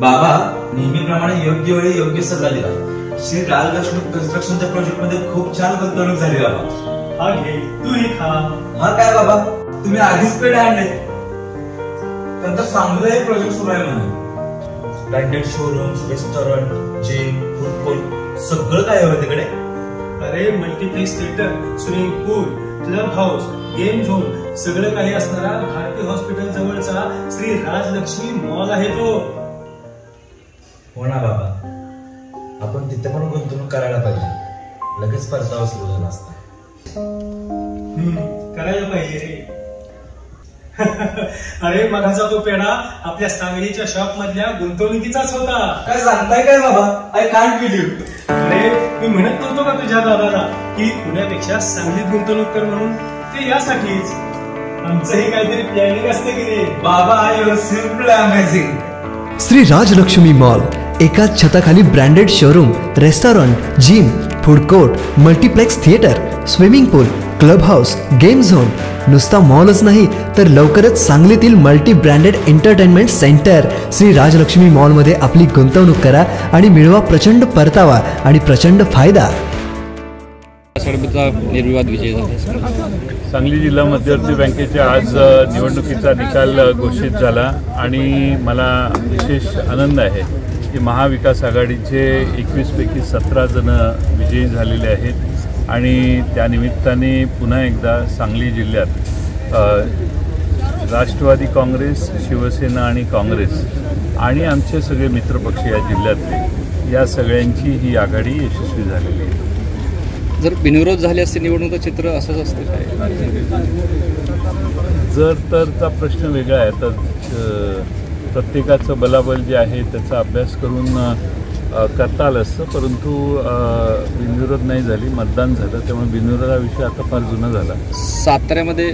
बाबा नेहमीप्रमाणे योग्य वेळी योग्य सल्ला दिला. श्री राजलक्ष्मी कन्स्ट्रक्शनच्या प्रोजेक्टमध्ये खूप छान गुंतवणूक झाली बाबा. हा घे तूही खा. मग काय बाबा? तुम्ही आधीच पेढे आणले. त्यांचा चांगलं हे प्रोजेक्ट सुरू आहे म्हणे branded showroom restaurant gym food court सगळं काय आहे तिकडे? अरे multiplex theatre swimming pool clubhouse game zone सगळं काही असणारा भारती हॉस्पिटल जवळचा श्री राजलक्ष्मी मॉल आहे तो. हो ना बाबा. आपण तिथे पण गुंतवणूक करायला पाहिजे. लगेच परतावा सुरू झाला असता. हम्म, करायला पाहिजे रे. अरे मगाचा तो पेढा आपल्या सांगलीच्या शॉप मधल्या गुंतवणुकीचाच होता. काय सांगताय काय बाबा? आय कांट बिलीव्ह अरे मी म्हणत नव्हतो का तुझ्या दादाला की पुण्यापेक्षा सांगलीत गुंतवणूक कर म्हणून? ते यासाठीच. आमचंही काहीतरी प्लॅनिंग असते की रे बाबा I simple amazing Shri Rajlakshmi mall एकाच छताखाली branded showroom restaurant gym food court multiplex theatre swimming pool clubhouse game zone. नुसता मॉलच नाही तर लवकरच सांगलीतील multi branded entertainment centre. Shri Rajlakshmi मॉलमध्ये आपली गुंतवणूक करा आणि मिळवा प्रचंड परतावा आणि प्रचंड फायदा. निर्विवाद विजय झाला. सांगली जिल्हा मध्यवर्ती बँकेच्या आज निवडणुकीचा निकाल घोषित झाला आणि मला विशेष आनंद आहे. की महाविकास आघाडीचे एकवीसपैकी सतरा जण विजयी झालेले आहेत. आणि त्यानिमित्ताने पुन्हा एकदा सांगली जिल्ह्यात राष्ट्रवादी काँग्रेस शिवसेना आणि काँग्रेस आणि आमचे सगळे मित्रपक्ष या जिल्ह्यातले या सगळ्यांची ही आघाडी यशस्वी झालेली आहे. जर बिनविरोध झाले असते निवडणुकीचं चित्र असंच असतं काय? जर तरचा प्रश्न वेगळा आहे. तर प्रत्येकाचं बलाबल जे आहे त्याचा अभ्यास करून करता आलं असतं परंतु बिनविरोध नाही झाली. मतदान झालं. त्यामुळे बिनविरोध हा विषय आता फार जुना झाला. साताऱ्यामध्ये